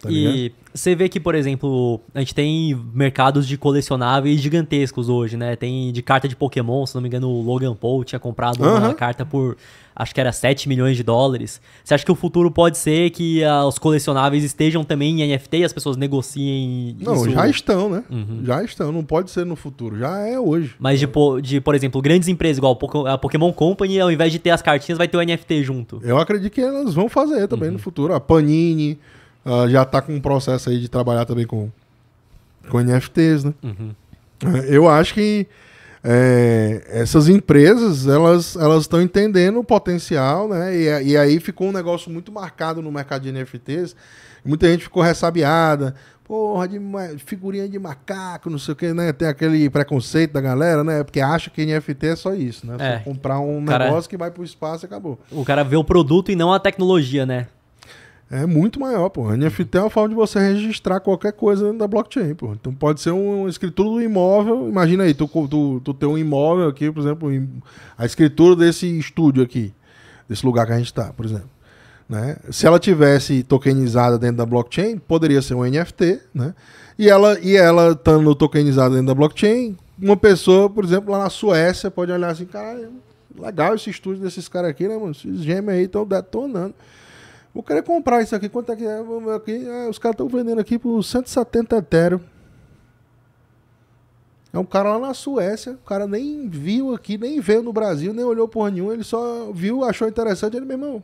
Tá e você vê que, por exemplo, a gente tem mercados de colecionáveis gigantescos hoje, né? Tem de carta de Pokémon, se não me engano, o Logan Paul tinha comprado uma carta por acho que era 7 milhões de dólares. Você acha que o futuro pode ser que uh, os colecionáveis estejam também em NFT e as pessoas negociem Não, isso? já estão, né? Uhum. Já estão, não pode ser no futuro, já é hoje. Mas de, de por exemplo, grandes empresas igual a Pokémon Company, ao invés de ter as cartinhas, vai ter o NFT junto. Eu acredito que elas vão fazer também uhum. no futuro. A Panini uh, já está com um processo aí de trabalhar também com, com NFTs, né? Uhum. Eu acho que é, essas empresas elas elas estão entendendo o potencial, né? E, e, aí ficou um negócio muito marcado no mercado de NFTs. Muita gente ficou ressabiada. Porra, de figurinha de macaco, não sei o que, né? Tem aquele preconceito da galera, né? Porque acha que NFT é só isso, né? É. Só comprar um cara, negócio que vai pro espaço e acabou. O cara vê o produto e não a tecnologia, né? É muito maior, pô. NFT é uma forma de você registrar qualquer coisa da blockchain, pô. Então pode ser uma escritura do imóvel. Imagina aí, tu, tu, tu tem um imóvel aqui, por exemplo, a escritura desse estúdio aqui, desse lugar que a gente está, por exemplo. Né? Se ela tivesse tokenizada dentro da blockchain, poderia ser um NFT, né? E ela, e ela estando tokenizada dentro da blockchain, uma pessoa, por exemplo, lá na Suécia, pode olhar assim, caralho, legal esse estúdio desses caras aqui, né, mano? Esses gêmeos aí estão detonando. Vou querer comprar isso aqui. Quanto é que é? Vamos ver aqui. Ah, os caras estão vendendo aqui por 170 Ethereum. É um cara lá na Suécia. O cara nem viu aqui, nem veio no Brasil, nem olhou porra nenhuma. Ele só viu, achou interessante. Ele, meu irmão,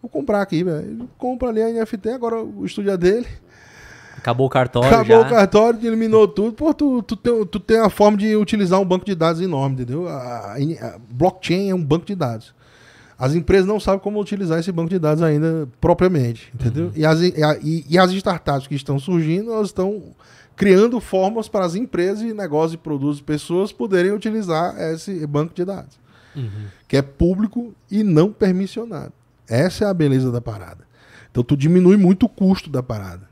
vou comprar aqui, velho. Ele compra ali a NFT, agora o estúdio é dele. Acabou o cartório. Acabou já. o cartório, eliminou tudo. Pô, tu, tu, tem, tu tem a forma de utilizar um banco de dados enorme, entendeu? A, a, a blockchain é um banco de dados. As empresas não sabem como utilizar esse banco de dados ainda propriamente, entendeu? Uhum. E, as, e, e, as startups que estão surgindo, elas estão criando formas para as empresas e negócios, produtos e pessoas poderem utilizar esse banco de dados, uhum. que é público e não permissionado. Essa é a beleza da parada. Então tu diminui muito o custo da parada.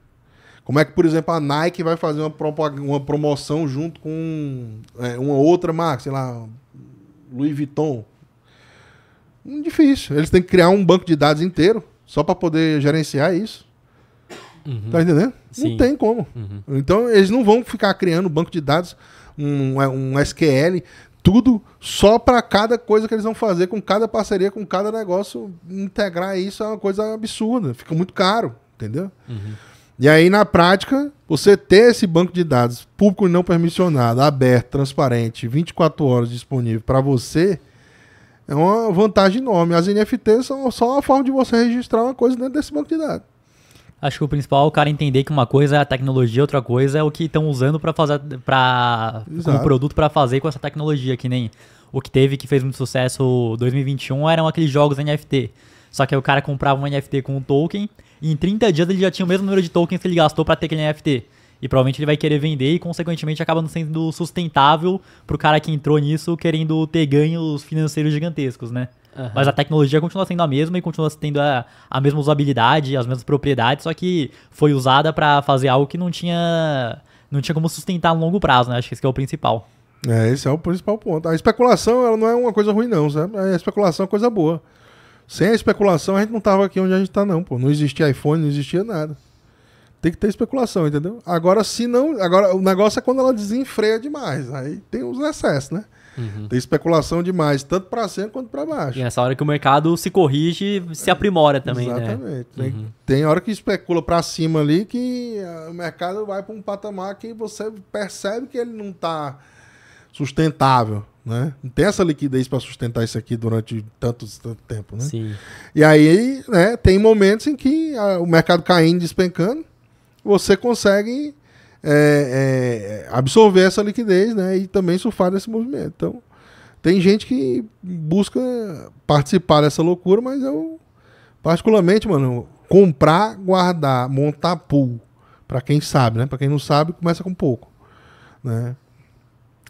Como é que, por exemplo, a Nike vai fazer uma, uma promoção junto com é, uma outra marca, sei lá, Louis Vuitton, Difícil. Eles têm que criar um banco de dados inteiro só para poder gerenciar isso. Uhum. Tá entendendo? Sim. Não tem como. Uhum. Então, eles não vão ficar criando banco de dados, um, um SQL, tudo só para cada coisa que eles vão fazer, com cada parceria, com cada negócio. Integrar isso é uma coisa absurda. Fica muito caro, entendeu? Uhum. E aí, na prática, você ter esse banco de dados público e não permissionado, aberto, transparente, 24 horas disponível para você é uma vantagem enorme. As NFTs são só uma forma de você registrar uma coisa dentro desse banco de dados. Acho que o principal é o cara entender que uma coisa é a tecnologia, outra coisa é o que estão usando para fazer para como produto para fazer com essa tecnologia, que nem o que teve que fez muito sucesso 2021 eram aqueles jogos NFT. Só que aí o cara comprava um NFT com um token e em 30 dias ele já tinha o mesmo número de tokens que ele gastou para ter aquele NFT. E provavelmente ele vai querer vender e, consequentemente, acaba não sendo sustentável pro cara que entrou nisso querendo ter ganhos financeiros gigantescos, né? Uhum. Mas a tecnologia continua sendo a mesma e continua tendo a, a mesma usabilidade, as mesmas propriedades, só que foi usada para fazer algo que não tinha, não tinha como sustentar a longo prazo, né? Acho que esse é o principal. É, esse é o principal ponto. A especulação ela não é uma coisa ruim, não, sabe? A especulação é coisa boa. Sem a especulação, a gente não tava aqui onde a gente tá, não, pô. Não existia iPhone, não existia nada. Tem que ter especulação, entendeu? Agora, se não. Agora, o negócio é quando ela desenfreia demais. Aí tem os excessos, né? Uhum. Tem especulação demais, tanto para cima quanto para baixo. E nessa hora que o mercado se corrige, se aprimora também, né? Exatamente. né? Tem, uhum. tem hora que especula para cima ali que o mercado vai para um patamar que você percebe que ele não está sustentável, né? Não tem essa liquidez para sustentar isso aqui durante tanto, tanto tempo, né? Sim. E aí, né, tem momentos em que a, o mercado caindo, despencando, você consegue é, é, absorver essa liquidez né, e também surfar nesse movimento. Então, tem gente que busca participar dessa loucura, mas eu, particularmente, mano, comprar, guardar, montar pool, para quem sabe, né? Para quem não sabe, começa com pouco, né?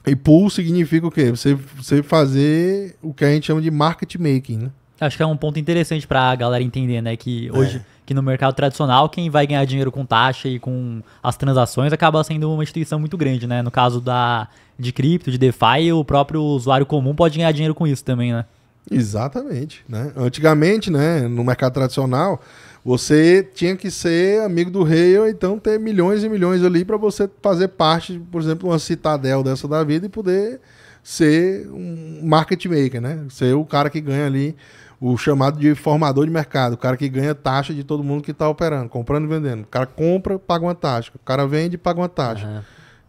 E pool significa o quê? Você, você fazer o que a gente chama de market making, né? Acho que é um ponto interessante para a galera entender, né? Que hoje, é. Que no mercado tradicional, quem vai ganhar dinheiro com taxa e com as transações acaba sendo uma instituição muito grande, né? No caso da, de cripto, de DeFi, o próprio usuário comum pode ganhar dinheiro com isso também, né? Exatamente, né? Antigamente, né, no mercado tradicional, você tinha que ser amigo do rei ou então ter milhões e milhões ali para você fazer parte, por exemplo, uma citadel dessa da vida e poder ser um market maker, né? Ser o cara que ganha ali o chamado de formador de mercado, o cara que ganha taxa de todo mundo que está operando, comprando e vendendo. O cara compra, paga uma taxa. O cara vende, paga uma taxa. Uhum.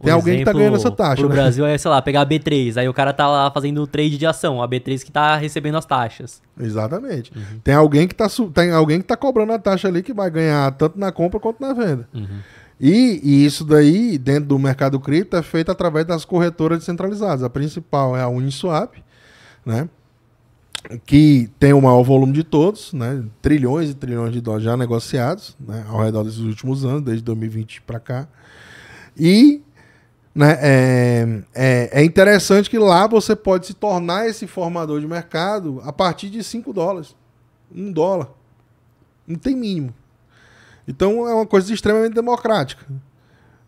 Tem alguém que tá ganhando essa taxa. O né? Brasil é, sei lá, pegar a B3, aí o cara tá lá fazendo trade de ação, a B3 que tá recebendo as taxas. Exatamente. Uhum. Tem alguém que tá tem alguém que tá cobrando a taxa ali que vai ganhar tanto na compra quanto na venda. Uhum. E, e, isso daí, dentro do mercado cripto, é feito através das corretoras descentralizadas. A principal é a Uniswap, né? Que tem o maior volume de todos, né? Trilhões e trilhões de dólares já negociados, né? Ao redor desses últimos anos, desde 2020 para cá. E né? É, é, é, interessante que lá você pode se tornar esse formador de mercado a partir de 5 dólares. 1 um dólar. Não tem mínimo. Então é uma coisa extremamente democrática.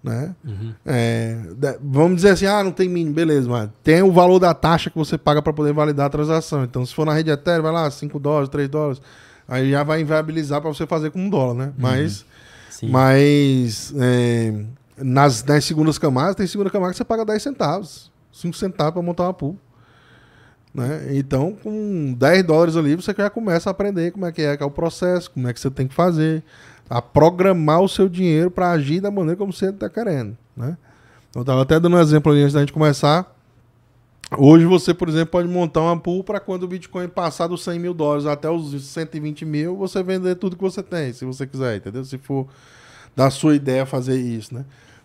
Né? Uhum. É, vamos dizer assim, ah, não tem mínimo, beleza, mas tem o valor da taxa que você paga para poder validar a transação. Então, se for na rede Ethereum, vai lá, 5 dólares, 3 dólares, aí já vai inviabilizar para você fazer com um dólar, né? Uhum. Mas, mas é, nas, nas segundas camadas, tem segunda camada que você paga 10 centavos, 5 centavos para montar uma pool. Né? Então, com 10 dólares ali, você já começa a aprender como é que é, que é o processo, como é que você tem que fazer, a programar o seu dinheiro para agir da maneira como você está querendo. Né? Eu estava até dando um exemplo ali antes da gente começar. Hoje você, por exemplo, pode montar uma pool para quando o Bitcoin passar dos 100 mil dólares até os 120 mil, você vender tudo que você tem, se você quiser, entendeu? Se for da sua ideia fazer isso, né?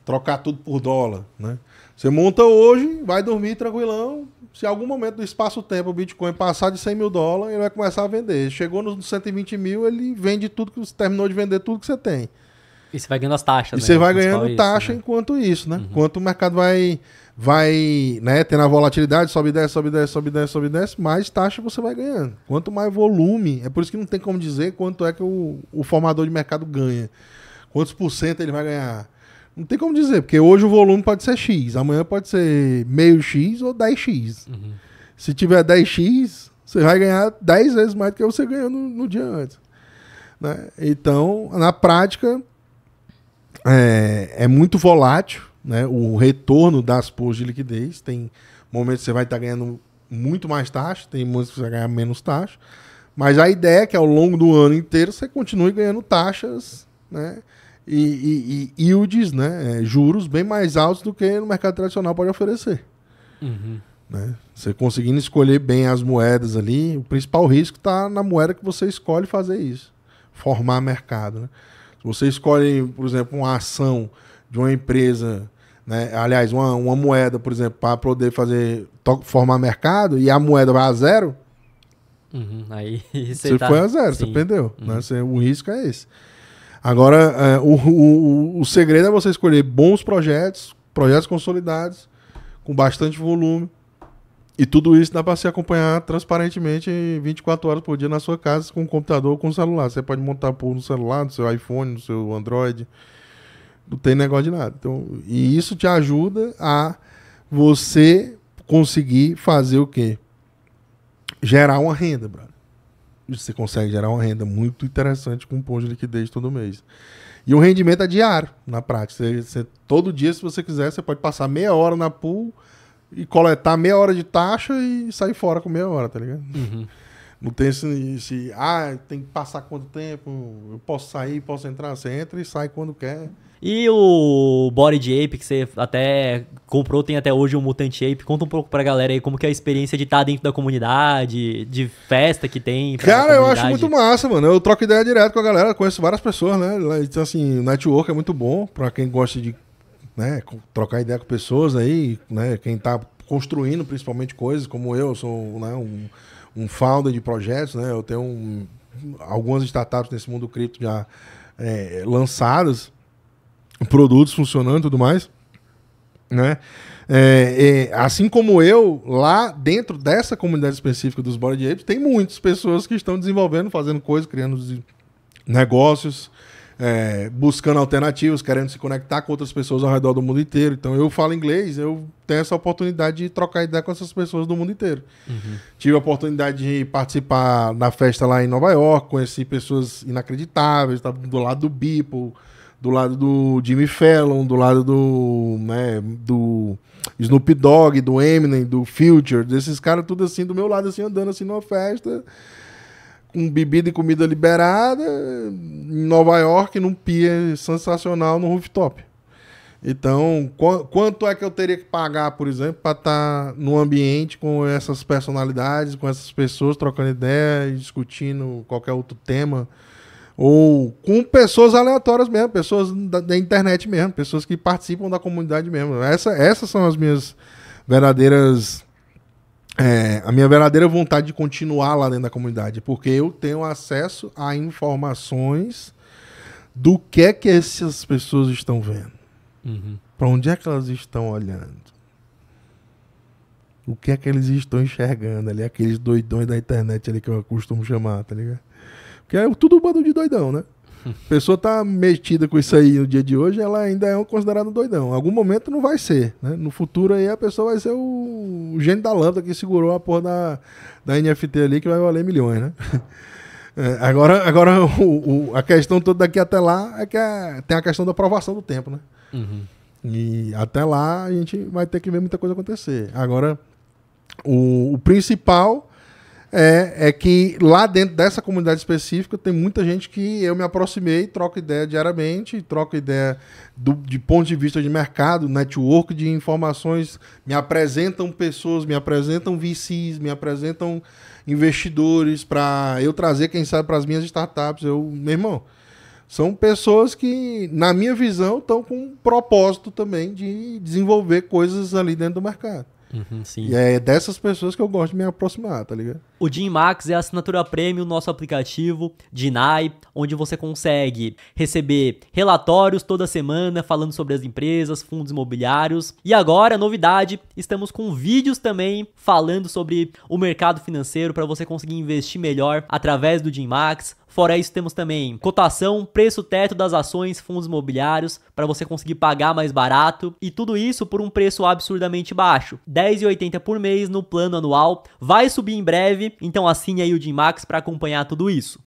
trocar tudo por dólar, né? Você monta hoje, vai dormir tranquilão. Se em algum momento do espaço-tempo o Bitcoin passar de 100 mil dólares, ele vai começar a vender. Chegou nos 120 mil, ele vende tudo que você terminou de vender tudo que você tem. E você vai ganhando as taxas, E né? você vai ganhando isso, taxa né? enquanto isso, né? Uhum. Enquanto o mercado vai, vai né, tendo a volatilidade, sobe, desce, sobe, desce, sobe, desce, sobe, desce, mais taxa você vai ganhando. Quanto mais volume, é por isso que não tem como dizer quanto é que o, o formador de mercado ganha. Quantos por cento ele vai ganhar não tem como dizer, porque hoje o volume pode ser X, amanhã pode ser meio X ou 10X. Uhum. Se tiver 10X, você vai ganhar 10 vezes mais do que você ganhou no, no dia antes. Né? Então, na prática, é, é, muito volátil né? o retorno das pools de liquidez. Tem momentos que você vai estar ganhando muito mais taxa, tem momentos que você vai ganhar menos taxa. Mas a ideia é que ao longo do ano inteiro você continue ganhando taxas né? E, e, e yields, né, é, juros bem mais altos do que no mercado tradicional pode oferecer. Uhum. Né? Você conseguindo escolher bem as moedas ali, o principal risco está na moeda que você escolhe fazer isso, formar mercado. Né? Se você escolhe, por exemplo, uma ação de uma empresa, né? aliás, uma, uma moeda, por exemplo, para poder fazer formar mercado e a moeda vai a zero, uhum. aí você, tá... foi a zero, Sim. você perdeu. Né? Uhum. Né? Você, o risco é esse. Agora, é, o, o, o segredo é você escolher bons projetos, projetos consolidados, com bastante volume. E tudo isso dá para se acompanhar transparentemente 24 horas por dia na sua casa com o computador ou com o celular. Você pode montar por no celular, no seu iPhone, no seu Android. Não tem negócio de nada. Então, e isso te ajuda a você conseguir fazer o quê? Gerar uma renda, brother você consegue gerar uma renda muito interessante com um ponto de liquidez todo mês. E o rendimento é diário, na prática. Você, você, todo dia, se você quiser, você pode passar meia hora na pool e coletar meia hora de taxa e sair fora com meia hora, tá ligado? Uhum. Não tem esse, esse, ah, tem que passar quanto tempo, eu posso sair, posso entrar, você entra e sai quando quer. E o Body Ape, que você até comprou, tem até hoje o um Mutant Ape. Conta um pouco pra galera aí como que é a experiência de estar tá dentro da comunidade, de festa que tem. Cara, eu acho muito massa, mano. Eu troco ideia direto com a galera, conheço várias pessoas, né? Então, assim, o network é muito bom pra quem gosta de né, trocar ideia com pessoas aí, né? Quem tá construindo principalmente coisas, como eu, eu sou né, um, um founder de projetos, né? Eu tenho um, algumas startups nesse mundo cripto já é, lançadas produtos funcionando e tudo mais, né? É, é, assim como eu, lá dentro dessa comunidade específica dos Board Apes, tem muitas pessoas que estão desenvolvendo, fazendo coisas, criando negócios, é, buscando alternativas, querendo se conectar com outras pessoas ao redor do mundo inteiro. Então eu falo inglês, eu tenho essa oportunidade de trocar ideia com essas pessoas do mundo inteiro. Uhum. Tive a oportunidade de participar da festa lá em Nova York, conheci pessoas inacreditáveis, estava do lado do Beeple, do lado do Jimmy Fallon, do lado do, né, do Snoop Dogg, do Eminem, do Future, desses caras tudo assim do meu lado assim andando assim numa festa com bebida e comida liberada em Nova York, num pier sensacional no rooftop. Então, qu quanto é que eu teria que pagar, por exemplo, para estar tá num ambiente com essas personalidades, com essas pessoas trocando ideia, discutindo qualquer outro tema? Ou com pessoas aleatórias mesmo, pessoas da, da internet mesmo, pessoas que participam da comunidade mesmo. Essa, essas são as minhas verdadeiras é, a minha verdadeira vontade de continuar lá dentro da comunidade, porque eu tenho acesso a informações do que é que essas pessoas estão vendo. Uhum. Para onde é que elas estão olhando? O que é que eles estão enxergando ali? Aqueles doidões da internet ali que eu costumo chamar, tá ligado? Porque é tudo um bando de doidão, né? A pessoa tá metida com isso aí no dia de hoje, ela ainda é considerada doidão. Em algum momento não vai ser, né? No futuro aí a pessoa vai ser o, o gênio da lâmpada que segurou a porra da, da NFT ali que vai valer milhões, né? É, agora, agora o, o, a questão toda daqui até lá é que é, tem a questão da aprovação do tempo, né? Uhum. E até lá a gente vai ter que ver muita coisa acontecer. Agora, o, o principal é, é que lá dentro dessa comunidade específica tem muita gente que eu me aproximei, troco ideia diariamente, troco ideia do, de ponto de vista de mercado, network de informações, me apresentam pessoas, me apresentam VCs, me apresentam investidores para eu trazer, quem sabe, para as minhas startups. Eu, meu irmão, são pessoas que, na minha visão, estão com um propósito também de desenvolver coisas ali dentro do mercado. Uhum, e é dessas pessoas que eu gosto de me aproximar, tá ligado? O Jim Max é a assinatura premium nosso aplicativo Dinai, onde você consegue receber relatórios toda semana falando sobre as empresas, fundos imobiliários. E agora, novidade, estamos com vídeos também falando sobre o mercado financeiro para você conseguir investir melhor através do Jim Max. Fora isso, temos também cotação, preço teto das ações, fundos imobiliários, para você conseguir pagar mais barato. E tudo isso por um preço absurdamente baixo. R$10,80 por mês no plano anual. Vai subir em breve, então assine aí o Max para acompanhar tudo isso.